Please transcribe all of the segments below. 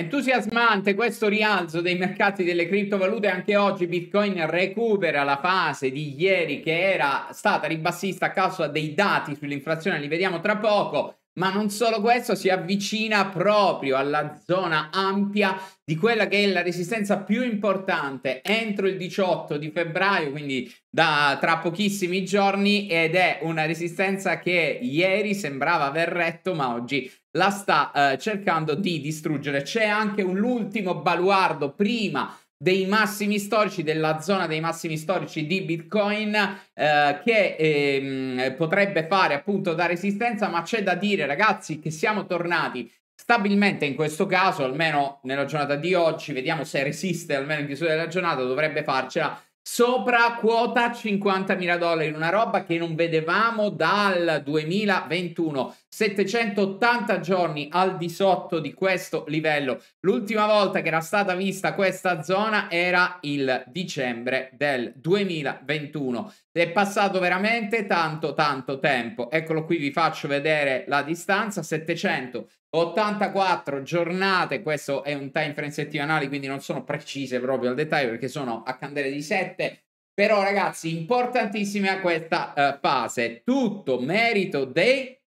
Entusiasmante questo rialzo dei mercati delle criptovalute, anche oggi Bitcoin recupera la fase di ieri che era stata ribassista a causa dei dati sull'inflazione, li vediamo tra poco. Ma non solo questo, si avvicina proprio alla zona ampia di quella che è la resistenza più importante entro il 18 di febbraio, quindi da tra pochissimi giorni, ed è una resistenza che ieri sembrava aver retto, ma oggi la sta eh, cercando di distruggere. C'è anche un ultimo baluardo prima dei massimi storici, della zona dei massimi storici di Bitcoin eh, che ehm, potrebbe fare appunto da resistenza, ma c'è da dire ragazzi che siamo tornati stabilmente in questo caso, almeno nella giornata di oggi, vediamo se resiste almeno in chiusura della giornata, dovrebbe farcela. Sopra quota 50.000 dollari, una roba che non vedevamo dal 2021, 780 giorni al di sotto di questo livello. L'ultima volta che era stata vista questa zona era il dicembre del 2021. È passato veramente tanto tanto tempo. Eccolo qui, vi faccio vedere la distanza, 784 giornate, questo è un time frame settimanale, quindi non sono precise proprio al dettaglio perché sono a candele di 7. Però ragazzi, importantissima questa uh, fase, tutto merito dei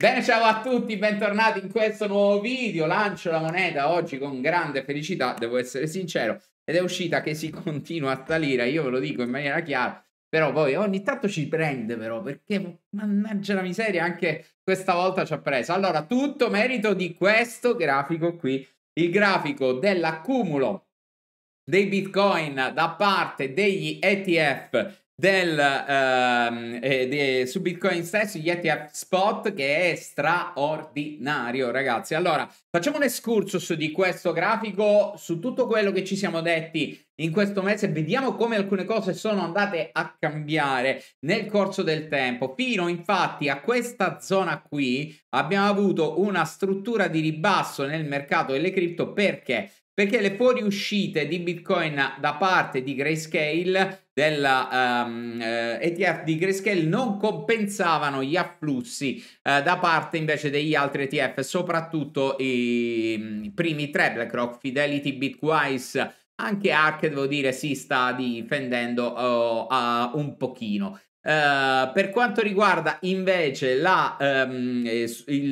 Bene, ciao a tutti, bentornati in questo nuovo video. Lancio la moneta oggi con grande felicità, devo essere sincero, ed è uscita che si continua a salire, io ve lo dico in maniera chiara. Però poi ogni tanto ci prende, però, perché mannaggia la miseria, anche questa volta ci ha preso. Allora, tutto merito di questo grafico qui, il grafico dell'accumulo dei bitcoin da parte degli ETF del, ehm, eh, de, su Bitcoin stesso, gli ETF spot, che è straordinario, ragazzi. Allora, facciamo un excursus di questo grafico su tutto quello che ci siamo detti in questo mese. Vediamo come alcune cose sono andate a cambiare nel corso del tempo. Fino infatti a questa zona qui abbiamo avuto una struttura di ribasso nel mercato delle cripto perché perché le fuoriuscite di Bitcoin da parte di Grayscale della um, ehm, eh, ETF di Grayscale non compensavano gli afflussi eh, da parte invece degli altri ETF, soprattutto i, mm, i primi tre BlackRock, Fidelity, Bitwise, anche ARK devo dire si sta difendendo uh, uh, un pochino. Uh, per quanto riguarda invece la, um,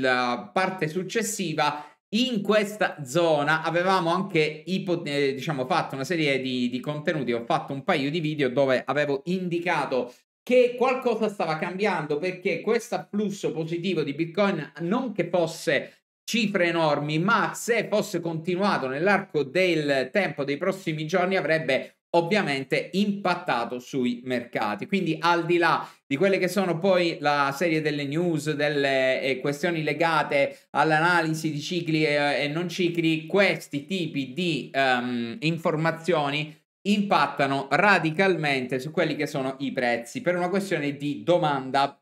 la parte successiva in questa zona avevamo anche eh, diciamo, fatto una serie di, di contenuti, ho fatto un paio di video dove avevo indicato che qualcosa stava cambiando perché questo afflusso positivo di Bitcoin non che fosse cifre enormi, ma se fosse continuato nell'arco del tempo dei prossimi giorni avrebbe ovviamente impattato sui mercati. Quindi al di là di quelle che sono poi la serie delle news, delle eh, questioni legate all'analisi di cicli eh, e non cicli, questi tipi di um, informazioni impattano radicalmente su quelli che sono i prezzi per una questione di domanda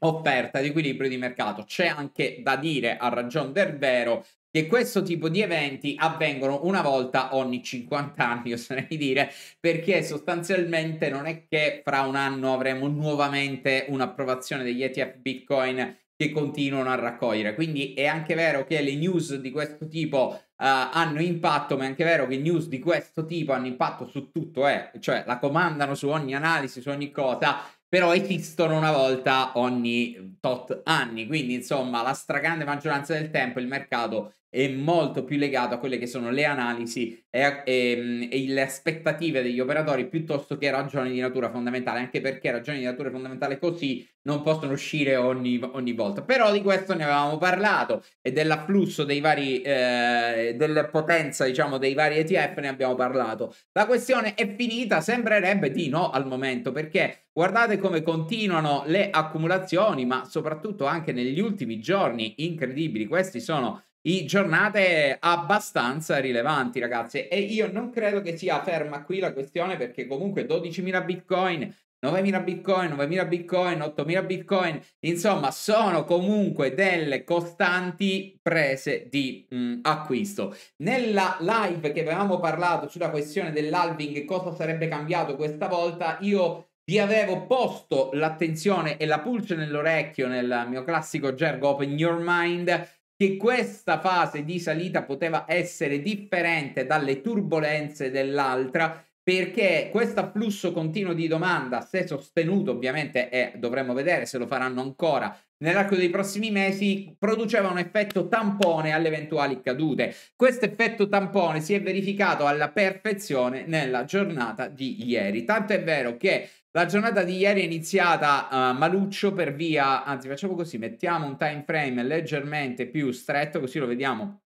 offerta di equilibrio di mercato. C'è anche da dire a ragion del vero che questo tipo di eventi avvengono una volta ogni 50 anni, oserei dire, perché sostanzialmente non è che fra un anno avremo nuovamente un'approvazione degli ETF Bitcoin che continuano a raccogliere. Quindi è anche vero che le news di questo tipo uh, hanno impatto, ma è anche vero che news di questo tipo hanno impatto su tutto, eh? cioè la comandano su ogni analisi, su ogni cosa però esistono una volta ogni tot anni, quindi insomma la stragrande maggioranza del tempo il mercato è molto più legato a quelle che sono le analisi e, e, e, le aspettative degli operatori piuttosto che ragioni di natura fondamentale, anche perché ragioni di natura fondamentale così non possono uscire ogni, ogni volta. Però di questo ne avevamo parlato e dell'afflusso dei vari, eh, della potenza diciamo dei vari ETF ne abbiamo parlato. La questione è finita, sembrerebbe di no al momento perché guardate come continuano le accumulazioni, ma soprattutto anche negli ultimi giorni incredibili, questi sono i giornate abbastanza rilevanti, ragazzi. E io non credo che sia ferma qui la questione perché comunque 12.000 bitcoin, 9.000 bitcoin, 9.000 bitcoin, 8.000 bitcoin, insomma, sono comunque delle costanti prese di mh, acquisto. Nella live che avevamo parlato sulla questione dell'halving, cosa sarebbe cambiato questa volta, io vi avevo posto l'attenzione e la pulce nell'orecchio nel mio classico gergo Open Your Mind che questa fase di salita poteva essere differente dalle turbulenze dell'altra perché questo afflusso continuo di domanda, se sostenuto ovviamente, e dovremmo vedere se lo faranno ancora nell'arco dei prossimi mesi, produceva un effetto tampone alle eventuali cadute. Questo effetto tampone si è verificato alla perfezione nella giornata di ieri. Tanto è vero che la giornata di ieri è iniziata uh, maluccio per via, anzi facciamo così, mettiamo un time frame leggermente più stretto così lo vediamo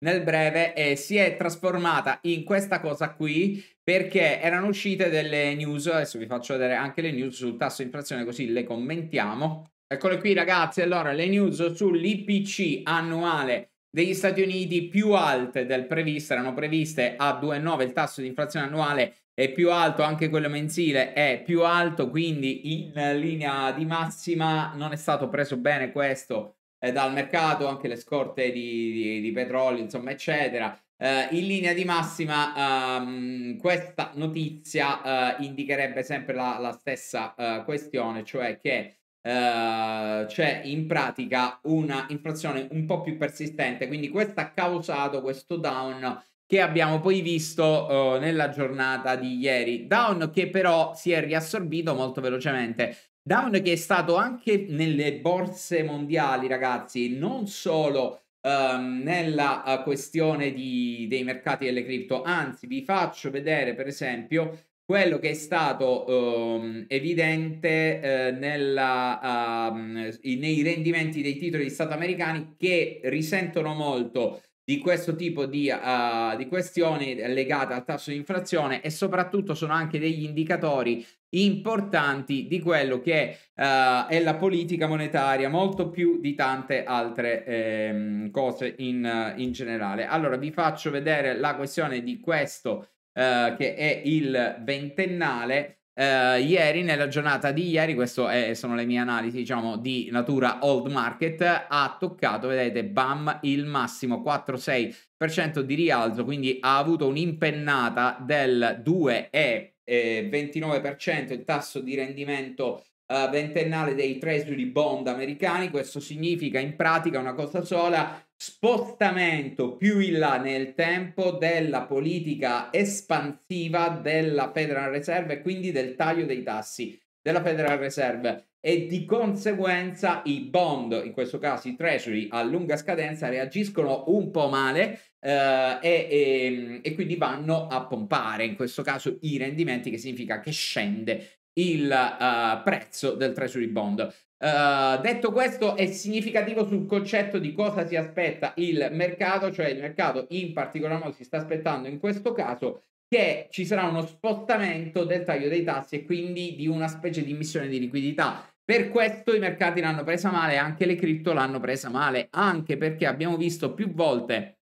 nel breve e si è trasformata in questa cosa qui perché erano uscite delle news, adesso vi faccio vedere anche le news sul tasso di inflazione così le commentiamo. Eccole qui ragazzi, allora le news sull'IPC annuale degli Stati Uniti più alte del previsto, erano previste a 2,9 il tasso di inflazione annuale è più alto, anche quello mensile è più alto, quindi in linea di massima non è stato preso bene questo eh, dal mercato, anche le scorte di, di, di petrolio, insomma, eccetera. Uh, in linea di massima, um, questa notizia uh, indicherebbe sempre la, la stessa uh, questione, cioè che c'è in pratica una inflazione un po' più persistente. Quindi, questo ha causato questo down che abbiamo poi visto nella giornata di ieri. Down che però si è riassorbito molto velocemente. Down che è stato anche nelle borse mondiali, ragazzi, non solo um, nella uh, questione di, dei mercati delle cripto, anzi vi faccio vedere per esempio quello che è stato um, evidente uh, nella, uh, nei rendimenti dei titoli di Stato americani che risentono molto di questo tipo di, uh, di, questioni legate al tasso di inflazione e soprattutto sono anche degli indicatori importanti di quello che uh, è la politica monetaria, molto più di tante altre ehm, cose in, in, generale. Allora vi faccio vedere la questione di questo uh, che è il ventennale Uh, ieri, nella giornata di ieri, queste sono le mie analisi, diciamo, di natura old market, ha toccato, vedete, bam, il massimo 4-6% di rialzo, quindi ha avuto un'impennata del 2,29% il tasso di rendimento uh, ventennale dei treasury bond americani, questo significa in pratica una cosa sola, spostamento più in là nel tempo della politica espansiva della Federal Reserve e quindi del taglio dei tassi della Federal Reserve. E di conseguenza i bond, in questo caso i treasury a lunga scadenza, reagiscono un po' male eh, e, e, e, quindi vanno a pompare, in questo caso i rendimenti, che significa che scende il uh, prezzo del treasury bond. Uh, detto questo, è significativo sul concetto di cosa si aspetta il mercato, cioè il mercato in particolar modo si sta aspettando in questo caso che ci sarà uno spostamento del taglio dei tassi e quindi di una specie di emissione di liquidità. Per questo i mercati l'hanno presa male, anche le cripto l'hanno presa male, anche perché abbiamo visto più volte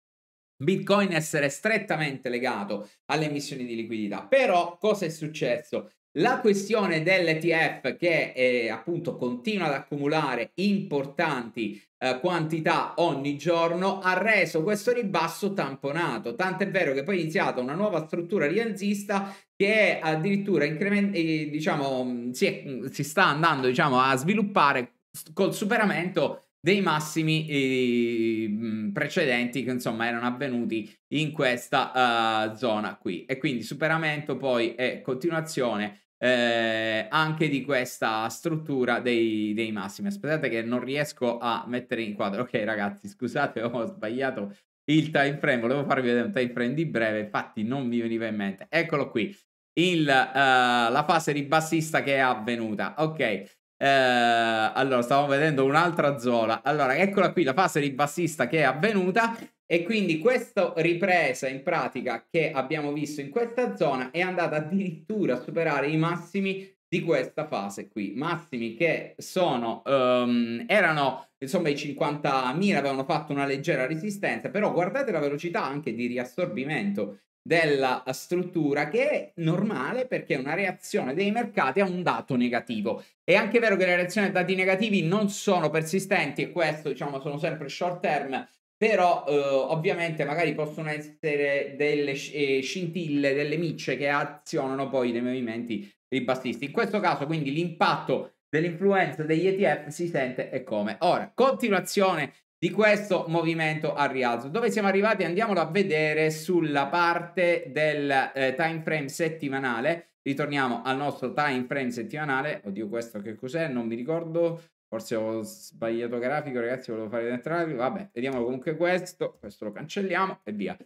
Bitcoin essere strettamente legato alle emissioni di liquidità. Però cosa è successo? La questione dell'ETF che eh, appunto continua ad accumulare importanti eh, quantità ogni giorno ha reso questo ribasso tamponato. Tant'è vero che poi è iniziata una nuova struttura rialzista che addirittura increment- eh, diciamo, si, è, si, sta andando diciamo, a sviluppare col superamento dei massimi eh, precedenti che insomma erano avvenuti in questa uh, zona qui e quindi superamento poi e continuazione eh, anche di questa struttura dei, dei, massimi. Aspettate che non riesco a mettere in quadro. Ok ragazzi, scusate, ho sbagliato il time frame, volevo farvi vedere un time frame di breve, infatti non mi veniva in mente. Eccolo qui, il, uh, la fase ribassista che è avvenuta. Ok, Uh, allora, stavamo vedendo un'altra zona. Allora, eccola qui la fase ribassista che è avvenuta e quindi questa ripresa in pratica che abbiamo visto in questa zona è andata addirittura a superare i massimi di questa fase qui. Massimi che sono, um, erano insomma i 50.000, avevano fatto una leggera resistenza, però guardate la velocità anche di riassorbimento della struttura che è normale perché è una reazione dei mercati a un dato negativo. È anche vero che le reazioni a dati negativi non sono persistenti e questo diciamo sono sempre short term però eh, ovviamente magari possono essere delle eh, scintille, delle micce che azionano poi dei movimenti ribassisti. In questo caso quindi l'impatto dell'influenza degli ETF si sente e come. Ora, continuazione di questo movimento a rialzo. Dove siamo arrivati? Andiamolo a vedere sulla parte del eh, time frame settimanale. Ritorniamo al nostro time frame settimanale. Oddio, questo che cos'è? Non mi ricordo. Forse ho sbagliato grafico, ragazzi, volevo fare dentro grafico. Vabbè, vediamo comunque questo. Questo lo cancelliamo e via.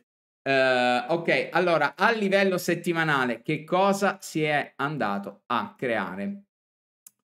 Uh, ok, allora a livello settimanale, che cosa si è andato a creare?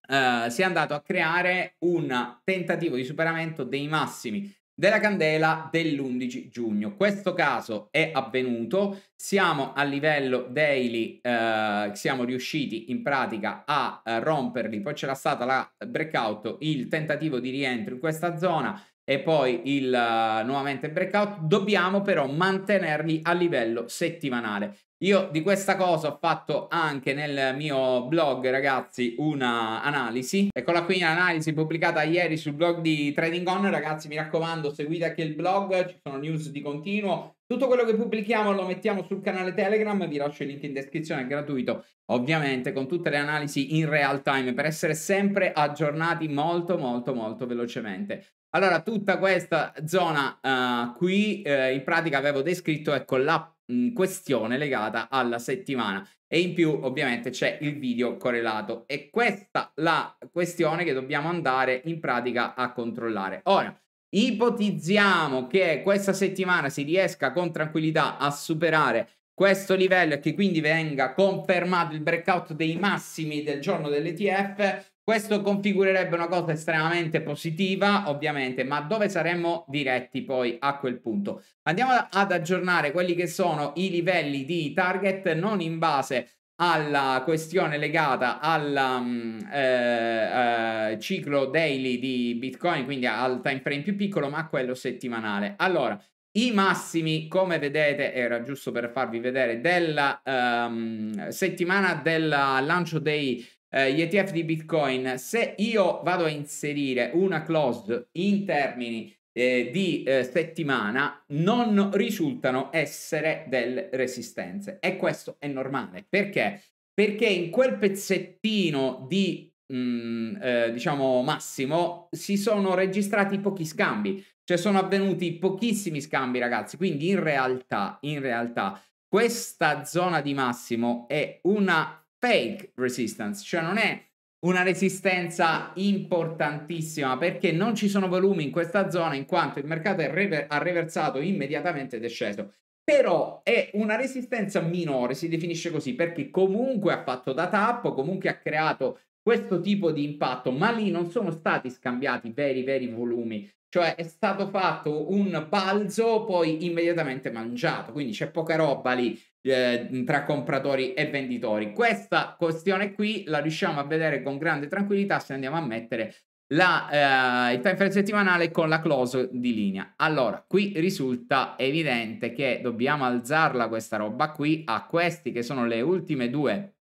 Uh, si è andato a creare un tentativo di superamento dei massimi della candela dell'11 giugno. Questo caso è avvenuto, siamo a livello daily, uh, siamo riusciti in pratica a uh, romperli, poi c'era stata la breakout, il tentativo di rientro in questa zona e poi il uh, nuovamente breakout, dobbiamo però mantenerli a livello settimanale. Io di questa cosa ho fatto anche nel mio blog, ragazzi, una analisi. Eccola qui, un'analisi pubblicata ieri sul blog di Trading On. Ragazzi, mi raccomando, seguite anche il blog, ci sono news di continuo. Tutto quello che pubblichiamo lo mettiamo sul canale Telegram, vi lascio il link in descrizione, è gratuito, ovviamente, con tutte le analisi in real time per essere sempre aggiornati molto, molto, molto velocemente. Allora, tutta questa zona uh, qui, uh, in pratica avevo descritto, ecco, la questione legata alla settimana e in più ovviamente c'è il video correlato e questa la questione che dobbiamo andare in pratica a controllare. Ora, ipotizziamo che questa settimana si riesca con tranquillità a superare questo livello e che quindi venga confermato il breakout dei massimi del giorno dell'ETF questo configurerebbe una cosa estremamente positiva, ovviamente, ma dove saremmo diretti poi a quel punto? Andiamo ad aggiornare quelli che sono i livelli di target non in base alla questione legata al um, eh, eh, ciclo daily di Bitcoin, quindi al time frame più piccolo, ma a quello settimanale. Allora, i massimi, come vedete, era giusto per farvi vedere, della um, settimana del lancio dei eh, gli ETF di Bitcoin, se io vado a inserire una closed in termini eh, di eh, settimana, non risultano essere delle resistenze. E questo è normale. Perché? Perché in quel pezzettino di mh, mm, eh, diciamo massimo si sono registrati pochi scambi, cioè sono avvenuti pochissimi scambi, ragazzi. Quindi in realtà, in realtà, questa zona di massimo è una fake resistance, cioè non è una resistenza importantissima perché non ci sono volumi in questa zona in quanto il mercato rever- ha reversato immediatamente ed è sceso. Però è una resistenza minore, si definisce così, perché comunque ha fatto da tappo, comunque ha creato questo tipo di impatto, ma lì non sono stati scambiati veri, veri volumi. Cioè è stato fatto un balzo poi immediatamente mangiato, quindi c'è poca roba lì eh, tra compratori e venditori. Questa questione qui la riusciamo a vedere con grande tranquillità se andiamo a mettere la, eh, il time frame settimanale con la close di linea. Allora, qui risulta evidente che dobbiamo alzarla questa roba qui a questi che sono le ultime due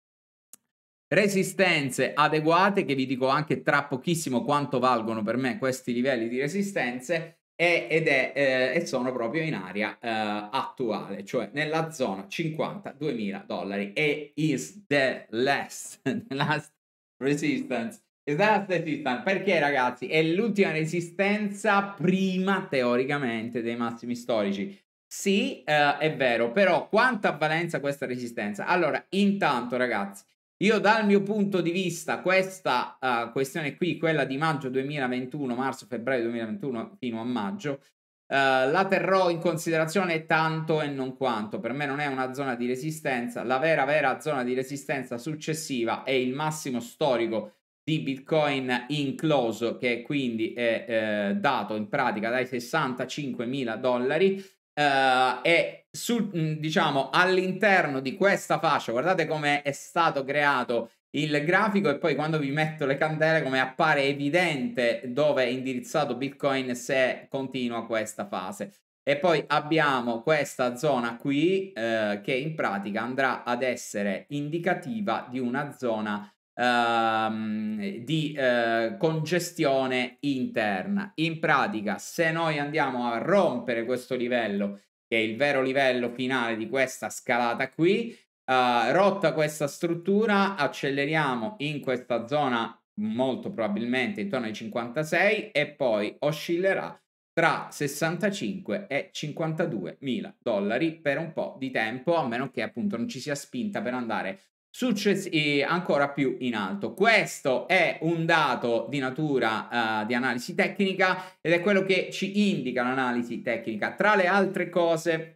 resistenze adeguate che vi dico anche tra pochissimo quanto valgono per me questi livelli di resistenze e, ed è, eh, e sono proprio in area eh, attuale, cioè nella zona 52.000 dollari e is the last, last resistance. Is the last resistance perché ragazzi è l'ultima resistenza prima teoricamente dei massimi storici. Sì, eh, è vero, però quanta valenza questa resistenza? Allora, intanto ragazzi, io dal mio punto di vista questa uh, questione qui, quella di maggio 2021, marzo-febbraio 2021 fino a maggio, uh, la terrò in considerazione tanto e non quanto. Per me non è una zona di resistenza. La vera vera zona di resistenza successiva è il massimo storico di Bitcoin in close che quindi è eh, dato in pratica dai 65 mila dollari Uh, e sul, mm, diciamo all'interno di questa fascia guardate come è stato creato il grafico e poi quando vi metto le candele come appare evidente dove è indirizzato bitcoin se continua questa fase. E poi abbiamo questa zona qui eh, che in pratica andrà ad essere indicativa di una zona Uh, di uh, congestione interna. In pratica, se noi andiamo a rompere questo livello, che è il vero livello finale di questa scalata qui, uh, rotta questa struttura, acceleriamo in questa zona molto probabilmente intorno ai 56 e poi oscillerà tra 65 e 52 mila dollari per un po' di tempo, a meno che appunto non ci sia spinta per andare successi- ancora più in alto. Questo è un dato di natura uh, di analisi tecnica ed è quello che ci indica l'analisi tecnica. Tra le altre cose,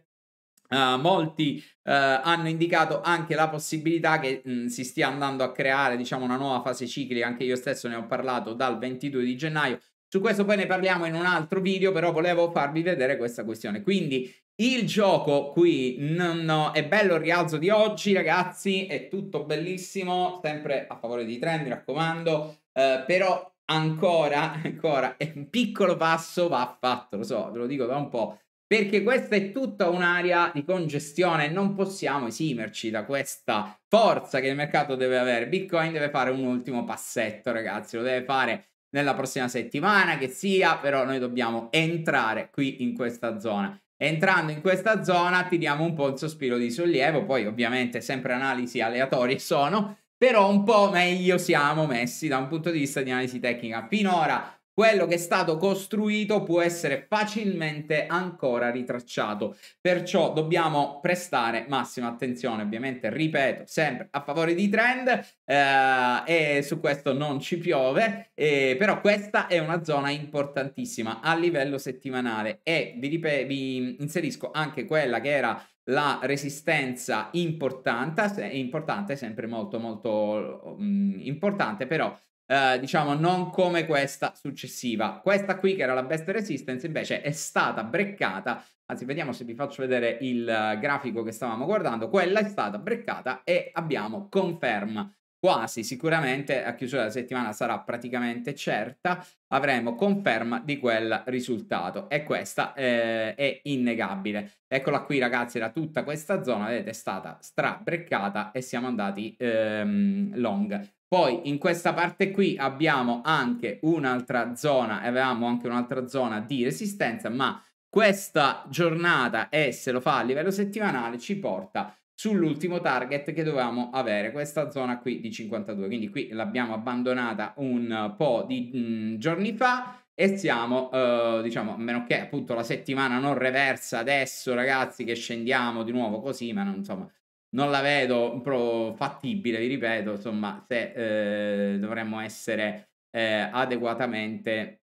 Uh, molti uh, hanno indicato anche la possibilità che mh, mm, si stia andando a creare diciamo una nuova fase ciclica anche io stesso ne ho parlato dal 22 di gennaio su questo poi ne parliamo in un altro video però volevo farvi vedere questa questione quindi il gioco qui non, no, è bello il rialzo di oggi, ragazzi, è tutto bellissimo, sempre a favore di trend, mi raccomando, eh, però ancora, ancora, è un piccolo passo va fatto, lo so, ve lo dico da un po', perché questa è tutta un'area di congestione, non possiamo esimerci da questa forza che il mercato deve avere. Bitcoin deve fare un ultimo passetto, ragazzi, lo deve fare nella prossima settimana, che sia, però noi dobbiamo entrare qui in questa zona. Entrando in questa zona tiriamo un po' il sospiro di sollievo, poi ovviamente sempre analisi aleatorie sono, però un po' meglio siamo messi da un punto di vista di analisi tecnica. Finora quello che è stato costruito può essere facilmente ancora ritracciato. Perciò dobbiamo prestare massima attenzione, ovviamente, ripeto, sempre a favore di trend eh, e su questo non ci piove, eh, però questa è una zona importantissima a livello settimanale e vi, rip- vi inserisco anche quella che era la resistenza importante, importante sempre molto molto um, importante, però Uh, diciamo non come questa successiva. Questa qui, che era la best resistance, invece è stata breccata. Anzi, vediamo se vi faccio vedere il uh, grafico che stavamo guardando. Quella è stata breccata e abbiamo conferma. Quasi sicuramente a chiusura della settimana sarà praticamente certa. Avremo conferma di quel risultato e questa eh, è innegabile. Eccola qui, ragazzi. Era tutta questa zona, vedete, è stata strabreccata e siamo andati ehm, long. Poi in questa parte qui abbiamo anche un'altra zona, avevamo anche un'altra zona di resistenza, ma questa giornata e se lo fa a livello settimanale ci porta sull'ultimo target che dovevamo avere, questa zona qui di 52. Quindi qui l'abbiamo abbandonata un po' di mh, mm, giorni fa e siamo, uh, diciamo, a meno che appunto la settimana non reversa adesso, ragazzi, che scendiamo di nuovo così, ma non, insomma, non la vedo pro fattibile, vi ripeto, insomma, se eh, dovremmo essere eh, adeguatamente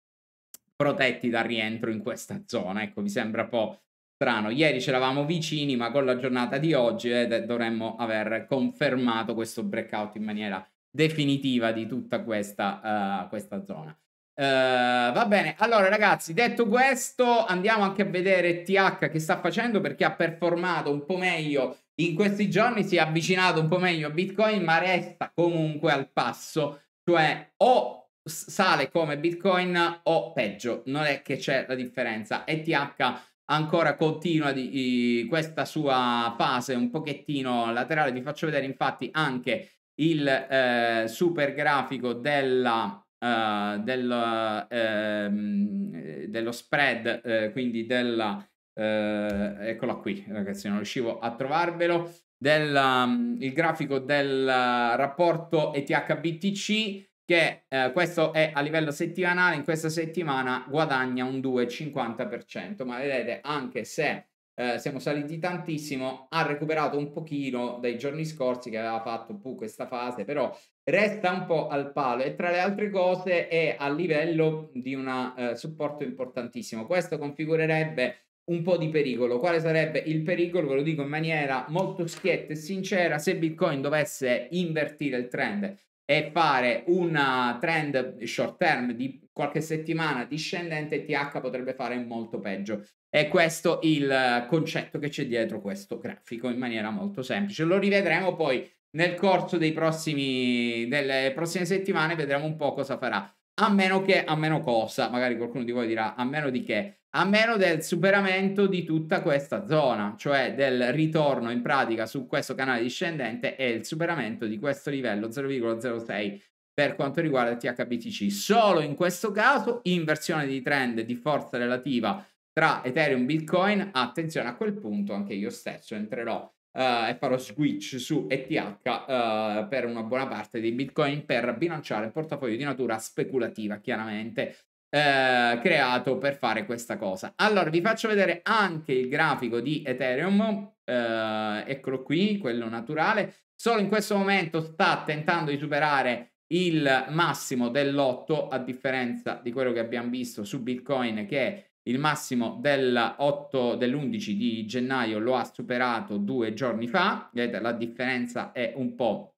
protetti dal rientro in questa zona. Ecco, vi sembra un po' strano. Ieri c'eravamo vicini, ma con la giornata di oggi eh, dovremmo aver confermato questo breakout in maniera definitiva di tutta questa, uh, questa zona. Uh, va bene, allora ragazzi, detto questo, andiamo anche a vedere TH che sta facendo perché ha performato un po' meglio in questi giorni si è avvicinato un po' meglio a Bitcoin, ma resta comunque al passo, cioè o sale come Bitcoin o peggio, non è che c'è la differenza. ETH ancora continua di, di, questa sua fase un pochettino laterale, vi faccio vedere infatti anche il eh, super grafico della Uh, del, uh, dello spread, uh, quindi della eh, eccola qui, ragazzi, non riuscivo a trovarvelo. Del, um, il grafico del uh, rapporto ETH-BTC che eh, questo è a livello settimanale, in questa settimana guadagna un 2,50%, ma vedete anche se eh, siamo saliti tantissimo, ha recuperato un pochino dai giorni scorsi che aveva fatto puh, questa fase, però resta un po' al palo e tra le altre cose è a livello di un eh, supporto importantissimo. Questo configurerebbe un po' di pericolo. Quale sarebbe il pericolo? Ve lo dico in maniera molto schietta e sincera. Se Bitcoin dovesse invertire il trend e fare un trend short term di qualche settimana discendente, TH potrebbe fare molto peggio. E questo il concetto che c'è dietro questo grafico in maniera molto semplice. Lo rivedremo poi nel corso prossimi, delle prossime settimane, vedremo un po' cosa farà. A meno che, a meno cosa, magari qualcuno di voi dirà, a meno di che, a meno del superamento di tutta questa zona, cioè del ritorno in pratica su questo canale discendente e il superamento di questo livello 0,06 per quanto riguarda il THBTC. Solo in questo caso, inversione di trend di forza relativa tra Ethereum e Bitcoin, attenzione a quel punto, anche io stesso entrerò e farò switch su ETH uh, per una buona parte di Bitcoin per bilanciare il portafoglio di natura speculativa, chiaramente. eh, creato per fare questa cosa. Allora, vi faccio vedere anche il grafico di Ethereum, eh, eccolo qui, quello naturale. Solo in questo momento sta tentando di superare il massimo dell'8 a differenza di quello che abbiamo visto su Bitcoin che il massimo dell'8 dell'11 di gennaio lo ha superato due giorni fa. Vedete la differenza è un po',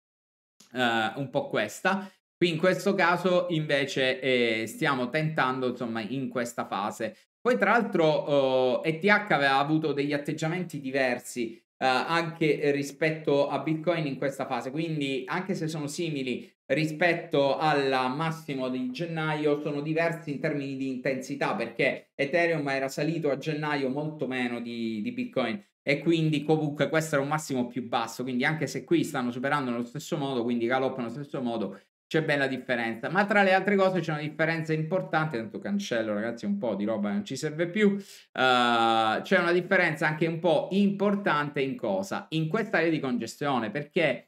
uh, un po questa. Qui in questo caso invece eh, stiamo tentando insomma in questa fase. Poi tra l'altro uh, ETH aveva avuto degli atteggiamenti diversi Uh, anche rispetto a Bitcoin in questa fase. Quindi, anche se sono simili rispetto al massimo di gennaio, sono diversi in termini di intensità perché Ethereum era salito a gennaio molto meno di, di Bitcoin e quindi comunque questo era un massimo più basso. Quindi, anche se qui stanno superando nello stesso modo, quindi galoppano nello stesso modo, c'è bella differenza. Ma tra le altre cose c'è una differenza importante, tanto cancello ragazzi un po' di roba non ci serve più, uh, c'è una differenza anche un po' importante in cosa? In questa area di congestione, perché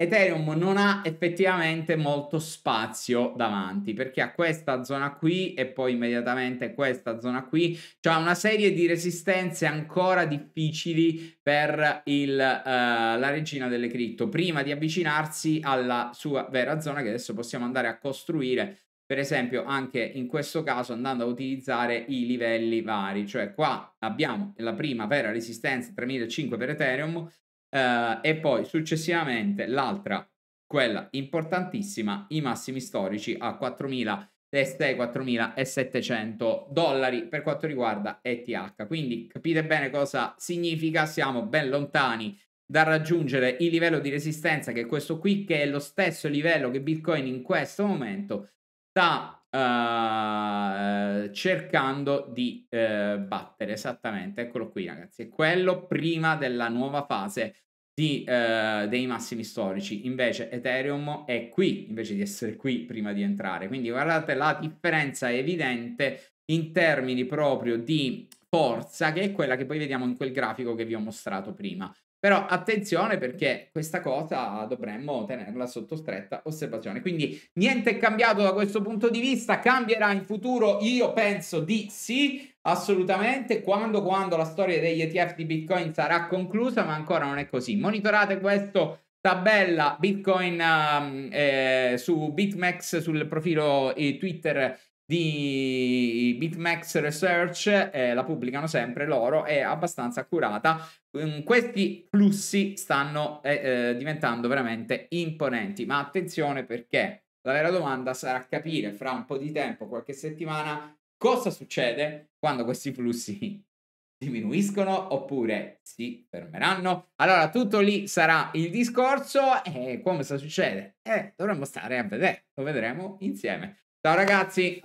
Ethereum non ha effettivamente molto spazio davanti perché ha questa zona qui e poi immediatamente questa zona qui, cioè una serie di resistenze ancora difficili per il, uh, la regina delle cripto. Prima di avvicinarsi alla sua vera zona che adesso possiamo andare a costruire per esempio anche in questo caso andando a utilizzare i livelli vari. Cioè qua abbiamo la prima vera resistenza 3005 per Ethereum Uh, e poi successivamente l'altra, quella importantissima, i massimi storici a 4.000 4.700 dollari per quanto riguarda ETH. Quindi capite bene cosa significa, siamo ben lontani da raggiungere il livello di resistenza che è questo qui, che è lo stesso livello che Bitcoin in questo momento sta uh, cercando di uh, battere esattamente, eccolo qui ragazzi, è quello prima della nuova fase di, uh, dei massimi storici, invece Ethereum è qui invece di essere qui prima di entrare, quindi guardate la differenza evidente in termini proprio di forza che è quella che poi vediamo in quel grafico che vi ho mostrato prima. Però attenzione perché questa cosa dovremmo tenerla sotto stretta osservazione. Quindi niente è cambiato da questo punto di vista, cambierà in futuro? Io penso di sì, assolutamente, quando, quando la storia degli ETF di Bitcoin sarà conclusa, ma ancora non è così. Monitorate questo tabella Bitcoin um, eh, su BitMEX sul profilo eh, Twitter di BitMEX Research, eh, la pubblicano sempre loro, è abbastanza accurata. Um, questi flussi stanno eh, eh, diventando veramente imponenti, ma attenzione perché la vera domanda sarà capire fra un po' di tempo, qualche settimana, cosa succede quando questi flussi diminuiscono oppure si fermeranno. Allora, tutto lì sarà il discorso e come sta succede? Eh, dovremmo stare a vedere, lo vedremo insieme. Ciao ragazzi!